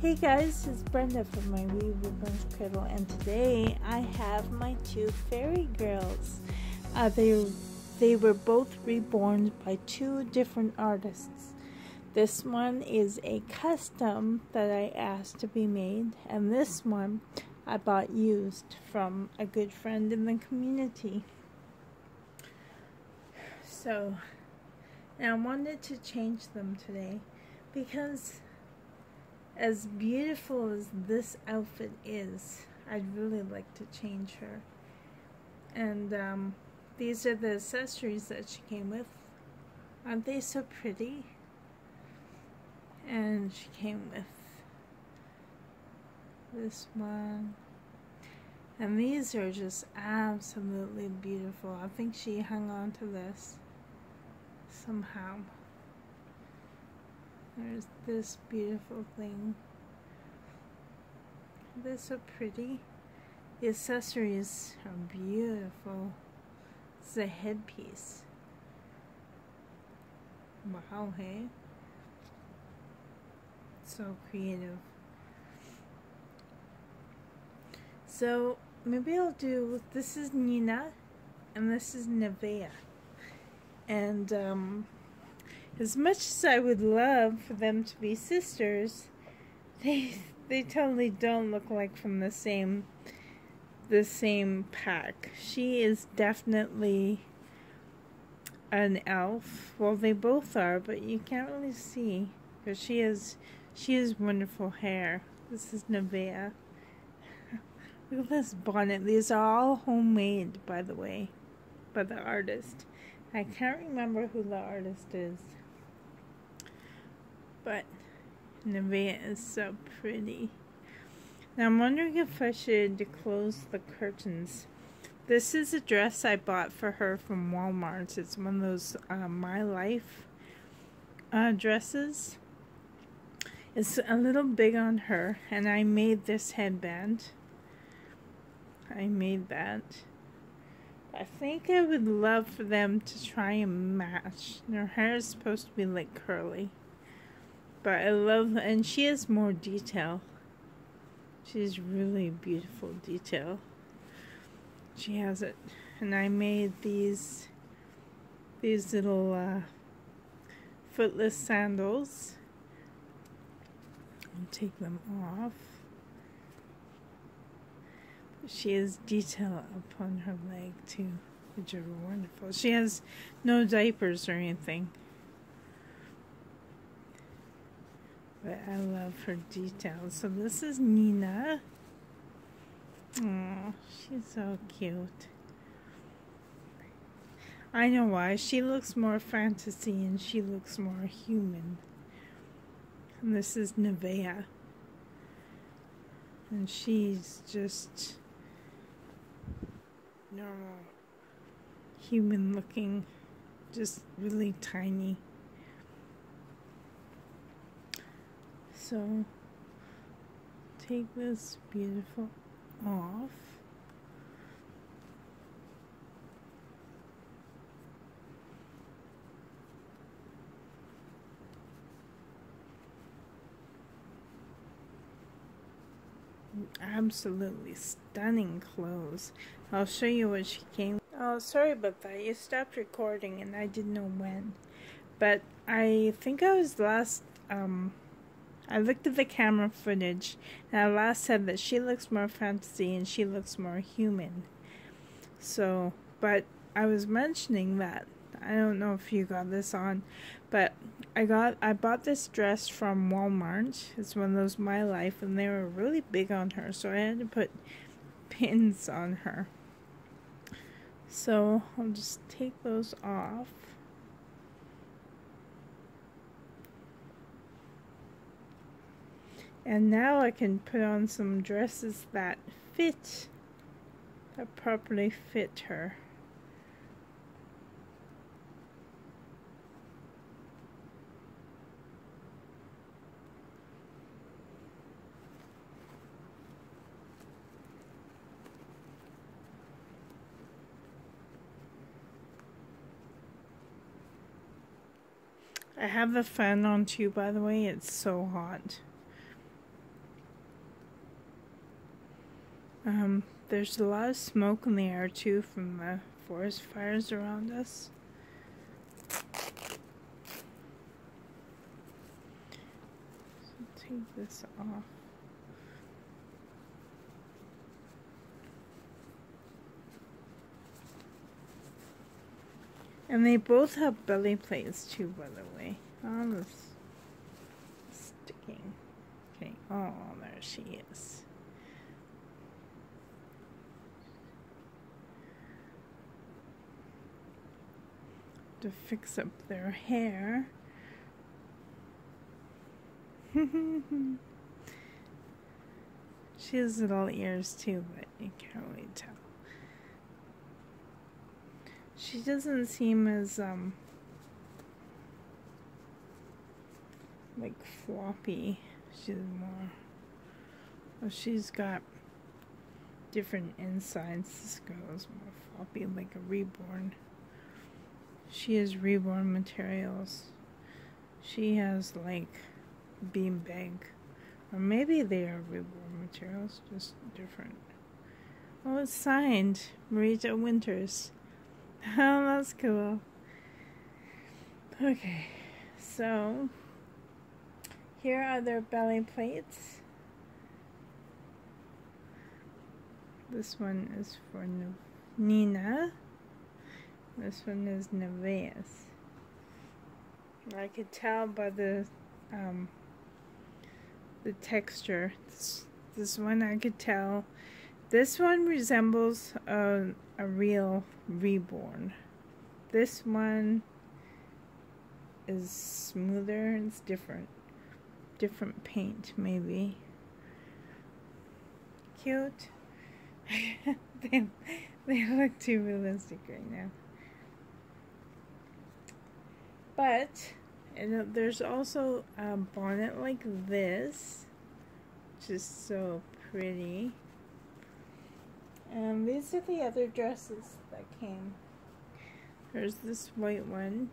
Hey guys, it's Brenda from my Wee Reborn's Cradle, and today I have my two fairy girls. Uh, they they were both reborn by two different artists. This one is a custom that I asked to be made, and this one I bought used from a good friend in the community. So, I wanted to change them today because as beautiful as this outfit is, I'd really like to change her. And um, these are the accessories that she came with. Aren't they so pretty? And she came with this one. And these are just absolutely beautiful. I think she hung on to this somehow. There's this beautiful thing. They're so pretty. The accessories are beautiful. It's a headpiece. Wow, hey? So creative. So maybe I'll do this is Nina and this is Nevaeh. And um as much as I would love for them to be sisters, they they totally don't look like from the same the same pack. She is definitely an elf. Well, they both are, but you can't really see because she has she has wonderful hair. This is Nevaeh. Look at this bonnet. These are all homemade, by the way, by the artist. I can't remember who the artist is. But Nevaeh is so pretty. Now I'm wondering if I should close the curtains. This is a dress I bought for her from Walmart. It's one of those uh, My Life uh, dresses. It's a little big on her, and I made this headband. I made that. I think I would love for them to try and match. Her hair is supposed to be like curly. But I love, and she has more detail. She's really beautiful detail. She has it. And I made these, these little uh, footless sandals. I'll take them off. She has detail upon her leg too, which are wonderful. She has no diapers or anything. But I love her details. So this is Nina. Oh, she's so cute. I know why. She looks more fantasy and she looks more human. And this is Nevaeh. And she's just normal, human looking, just really tiny. So take this beautiful off. Absolutely stunning clothes. I'll show you what she came. Oh, sorry about that. You stopped recording and I didn't know when. But I think I was last um I looked at the camera footage and I last said that she looks more fantasy and she looks more human. So, but I was mentioning that I don't know if you got this on, but I got I bought this dress from Walmart. It's one of those My Life and they were really big on her, so I had to put pins on her. So, I'll just take those off. And now I can put on some dresses that fit, that properly fit her. I have the fan on too, by the way. It's so hot. Um, there's a lot of smoke in the air too from the forest fires around us. So take this off. And they both have belly plates too, by the way. Oh, sticking. Okay. Oh, there she is. To fix up their hair. she has little ears too, but you can't really tell. She doesn't seem as, um, like floppy. She's more, well, she's got different insides. This girl's more floppy, like a reborn. She has reborn materials. She has like beanbag. Or maybe they are reborn materials, just different. Oh, it's signed Marita Winters. Oh, that's cool. Okay, so here are their belly plates. This one is for Nina. This one is Nevaeh's. I could tell by the um, the texture. This, this one I could tell. This one resembles a a real reborn. This one is smoother, it's different. Different paint, maybe. Cute. they, they look too realistic right now. But and there's also a bonnet like this, is so pretty. And these are the other dresses that came. There's this white one.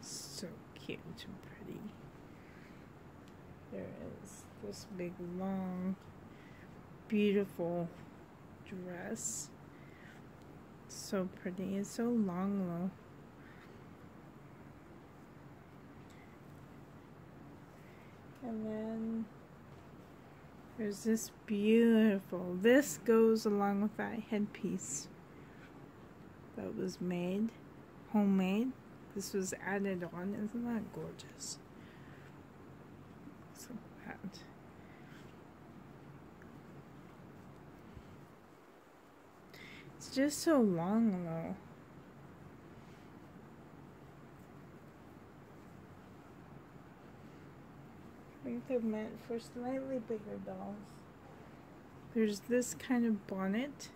So cute and pretty. There is this big, long, beautiful dress. So pretty. It's so long, though. And then there's this beautiful, this goes along with that headpiece that was made, homemade. This was added on. Isn't that gorgeous? At that. It's just so long though. think they're meant for slightly bigger dolls. There's this kind of bonnet.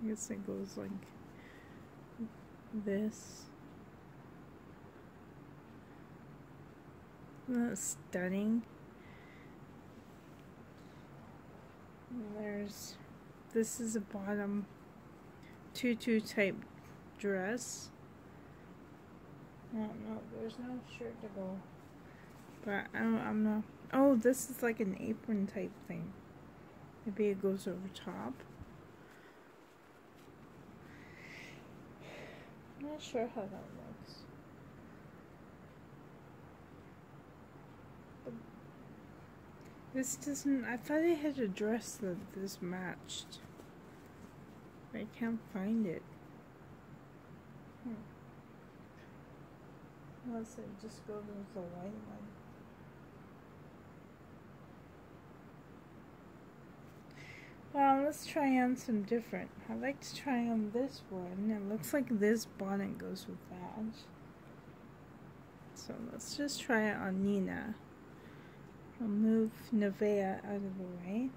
I guess it goes like this. Isn't that stunning? And there's this is a bottom tutu type dress. I don't know. There's no shirt to go. But I don't, I'm not. Oh, this is like an apron type thing. Maybe it goes over top. I'm not sure how that looks. This doesn't. I thought I had a dress that this matched. I can't find it. Hmm. It just go with the white one. Well, let's try on some different. I'd like to try on this one. It looks like this bonnet goes with that. So let's just try it on Nina. I'll move Nevaeh out of the way.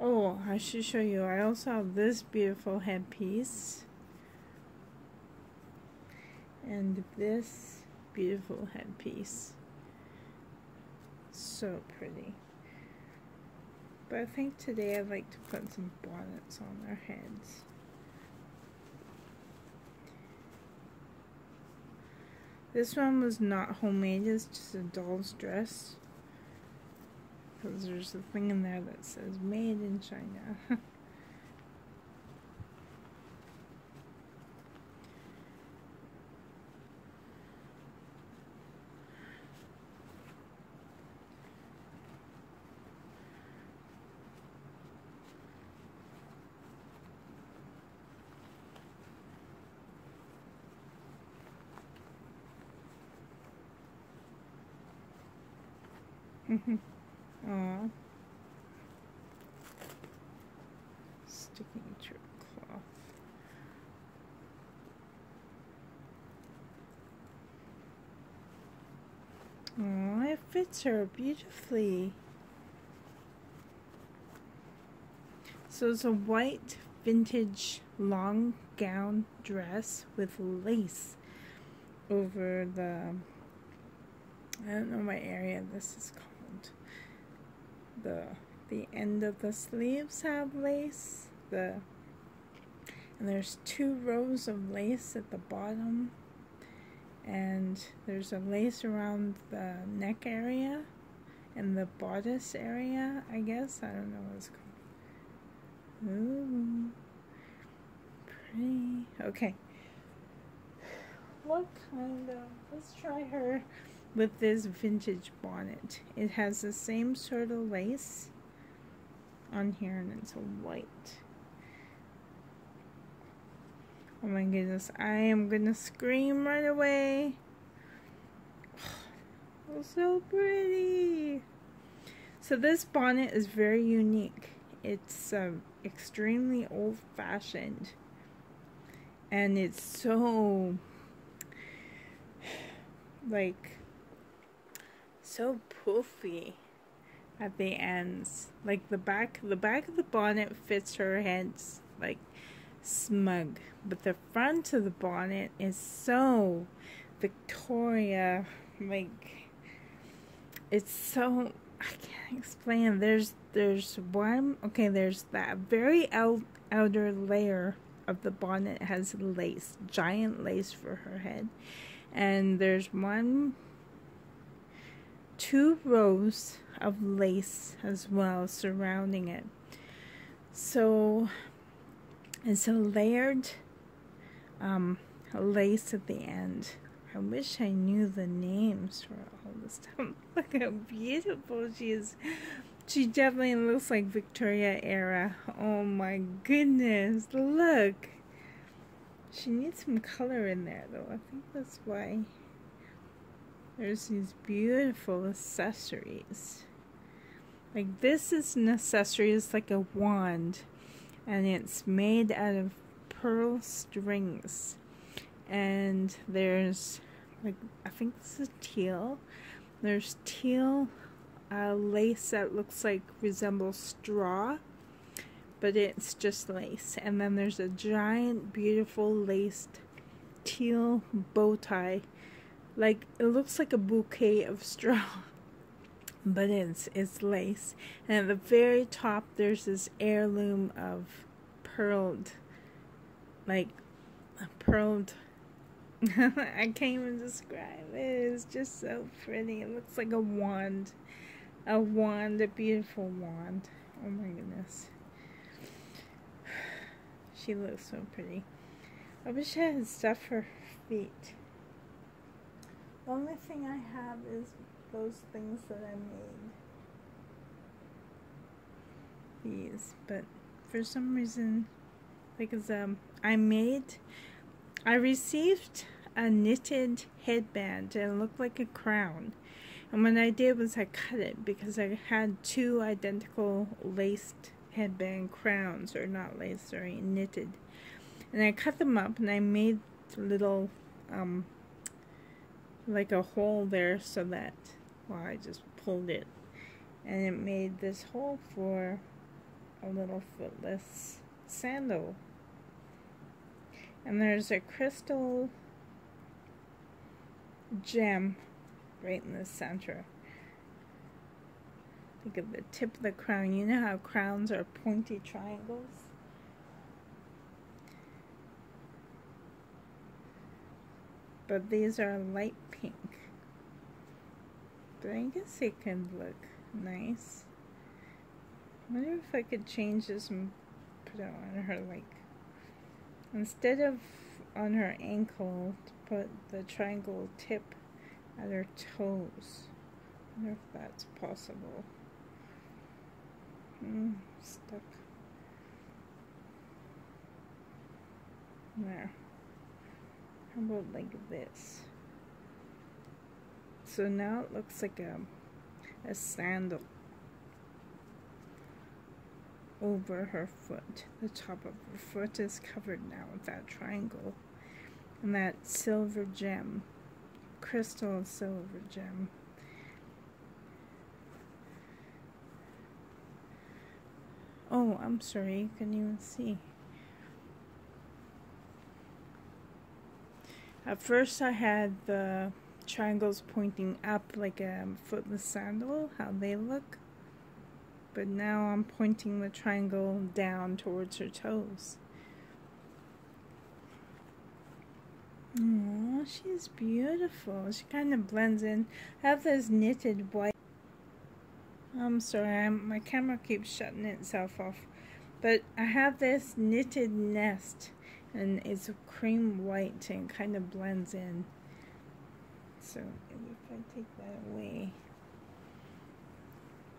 Oh, I should show you. I also have this beautiful headpiece and this beautiful headpiece. So pretty. But I think today I'd like to put some bonnets on their heads. This one was not homemade, it's just a doll's dress. Because there's a thing in there that says made in China. Mm-hmm. Aww. Sticking to cloth. Oh, it fits her beautifully. So it's a white vintage long gown dress with lace over the I don't know what area this is called the the end of the sleeves have lace the and there's two rows of lace at the bottom. And there's a lace around the neck area and the bodice area I guess. I don't know what it's called. Ooh, pretty. Okay. What kind of let's try her with this vintage bonnet. It has the same sort of lace on here and it's white. Oh my goodness, I am gonna scream right away. Oh, so pretty. So this bonnet is very unique. It's um, extremely old-fashioned. And it's so like so poofy at the ends. Like the back the back of the bonnet fits her head like smug, but the front of the bonnet is so Victoria like it's so I can't explain. There's there's one okay, there's that very out, outer layer of the bonnet has lace, giant lace for her head. And there's one two rows of lace as well surrounding it. So it's a layered um, lace at the end. I wish I knew the names for all this stuff. Look how beautiful she is. She definitely looks like Victoria era. Oh my goodness, look. She needs some color in there though. I think that's why there's these beautiful accessories. Like this is an accessory, it's like a wand. And it's made out of pearl strings. And there's like I think this is teal. There's teal uh, lace that looks like resembles straw, but it's just lace. And then there's a giant, beautiful laced teal bow tie like it looks like a bouquet of straw. But it's it's lace. And at the very top there's this heirloom of pearled like pearled I can't even describe it. It's just so pretty. It looks like a wand. A wand a beautiful wand. Oh my goodness. She looks so pretty. I wish I had stuff for her feet the only thing I have is those things that I made. These, but for some reason, because um, I made, I received a knitted headband and it looked like a crown. And what I did was I cut it because I had two identical laced headband crowns, or not laced, sorry, knitted. And I cut them up and I made little um, like a hole there so that, well, I just pulled it and it made this hole for a little footless sandal. And there's a crystal gem right in the center. Think of the tip of the crown. You know how crowns are pointy triangles? But these are light pink. But I guess it can look nice. I wonder if I could change this and put it on her like instead of on her ankle to put the triangle tip at her toes. I wonder if that's possible. Mm, stuck. There. How about like this? So now it looks like a, a sandal over her foot. The top of her foot is covered now with that triangle and that silver gem, crystal silver gem. Oh, I'm sorry, you can even see. At first I had the triangles pointing up like a footless sandal, how they look. But now I'm pointing the triangle down towards her toes. Oh, she's beautiful. She kind of blends in. I have this knitted white. I'm sorry, I'm, my camera keeps shutting itself off. But I have this knitted nest and it's a cream white and kind of blends in. So if I take that away,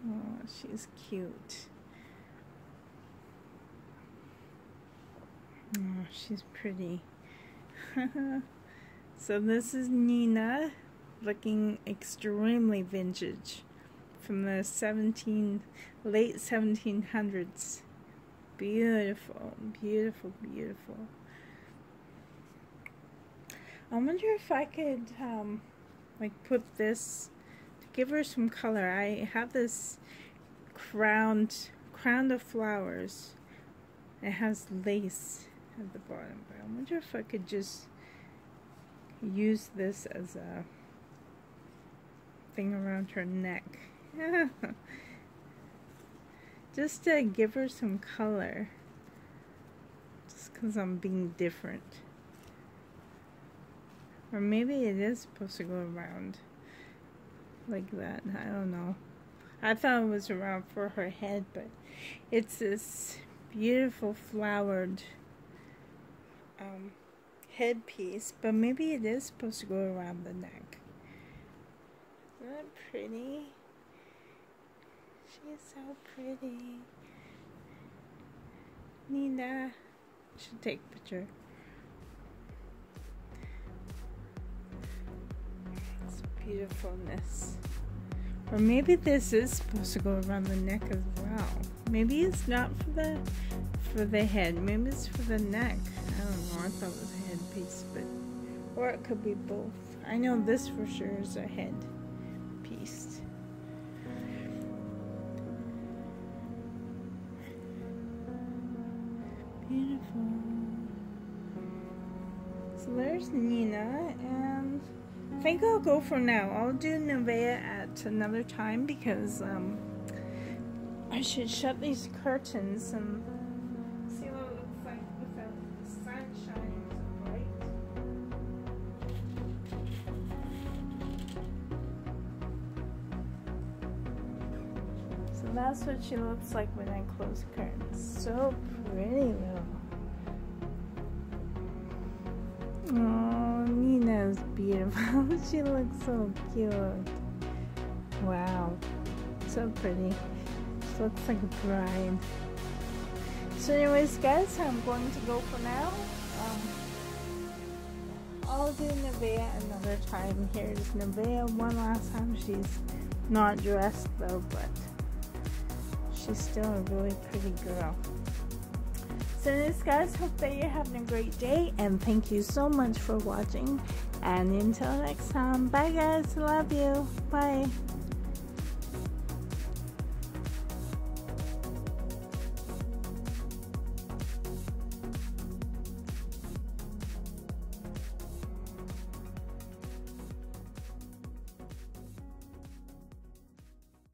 oh, she's cute. Oh, she's pretty. so this is Nina looking extremely vintage from the 17 late 1700s beautiful beautiful beautiful I wonder if I could um, like put this to give her some color. I have this crowned crown of flowers. It has lace at the bottom but I wonder if I could just use this as a thing around her neck. Just to give her some color. Just because I'm being different or maybe it is supposed to go around like that I don't know I thought it was around for her head but it's this beautiful flowered um, headpiece but maybe it is supposed to go around the neck isn't that pretty She's so pretty. Nina. Should take a picture. Beautifulness. Or maybe this is supposed to go around the neck as well. Maybe it's not for the for the head. Maybe it's for the neck. I don't know. I thought it was a headpiece, but or it could be both. I know this for sure is a head think I'll go for now. I'll do Nevaeh at another time because um, I should shut these curtains and see what it looks like without the sun shining so that's what she looks like when I close curtains. So pretty though. Oh, Beautiful. she looks so cute. Wow. So pretty. She looks like a bride. So anyways, guys, I'm going to go for now. Um, I'll do Nevaeh another time. Here's Nevaeh one last time. She's not dressed though, but she's still a really pretty girl. So anyways guys, hope that you're having a great day and thank you so much for watching. And until next time, bye guys, love you, bye.